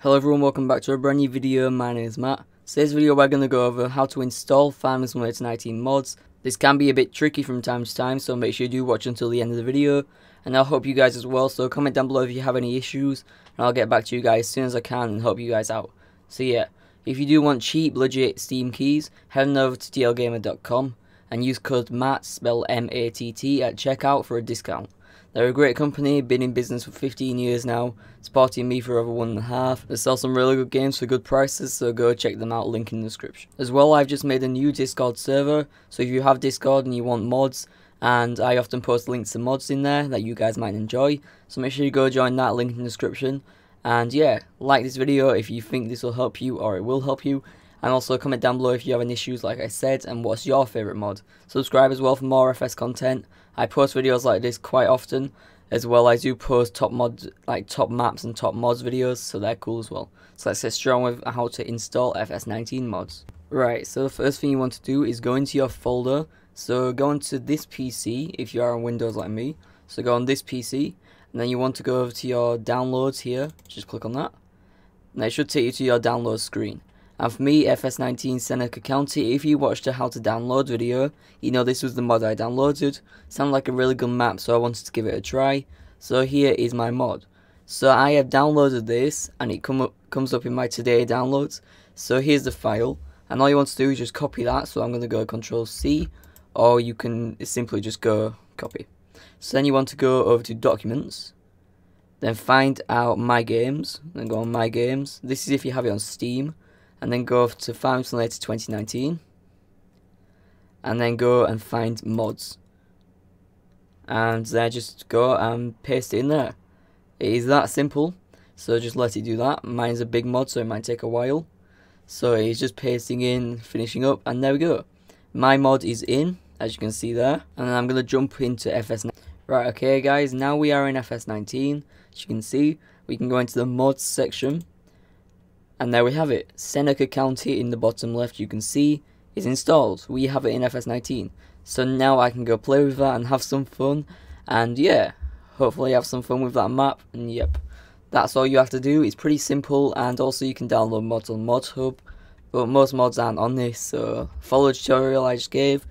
Hello everyone, welcome back to a brand new video, my name is Matt. Today's video we're going to go over how to install Farming Simulator 19 mods. This can be a bit tricky from time to time, so make sure you do watch until the end of the video. And I'll help you guys as well, so comment down below if you have any issues, and I'll get back to you guys as soon as I can and help you guys out. So yeah, if you do want cheap, legit Steam keys, head on over to dlgamer.com and use code MATT, spelled M-A-T-T, at checkout for a discount. They're a great company, been in business for 15 years now, supporting me for over one and a half. They sell some really good games for good prices, so go check them out, link in the description. As well, I've just made a new Discord server, so if you have Discord and you want mods, and I often post links to mods in there that you guys might enjoy, so make sure you go join that link in the description. And yeah, like this video if you think this will help you or it will help you. And also comment down below if you have any issues like I said and what's your favourite mod. Subscribe as well for more FS content. I post videos like this quite often. As well I do post top mods like top maps and top mods videos so they're cool as well. So let's get strong with how to install FS19 mods. Right, so the first thing you want to do is go into your folder. So go into this PC if you are on Windows like me. So go on this PC and then you want to go over to your downloads here. Just click on that. And it should take you to your download screen. And for me, FS19 Seneca County, if you watched a how to download video, you know this was the mod I downloaded. Sounded like a really good map, so I wanted to give it a try. So here is my mod. So I have downloaded this, and it come up, comes up in my today downloads. So here's the file, and all you want to do is just copy that. So I'm going to go Control C, or you can simply just go copy. So then you want to go over to Documents, then find out My Games, then go on My Games. This is if you have it on Steam and then go to Farming Simulator 2019 and then go and find mods. And then just go and paste it in there. It is that simple so just let it do that. Mine's a big mod so it might take a while. So it's just pasting in finishing up and there we go. My mod is in as you can see there and I'm gonna jump into FS19 right okay guys now we are in FS19 as you can see we can go into the mods section and there we have it. Seneca County in the bottom left you can see is installed. We have it in FS19. So now I can go play with that and have some fun. And yeah, hopefully have some fun with that map. And yep, that's all you have to do. It's pretty simple and also you can download mods on ModHub. But most mods aren't on this, so follow the tutorial I just gave.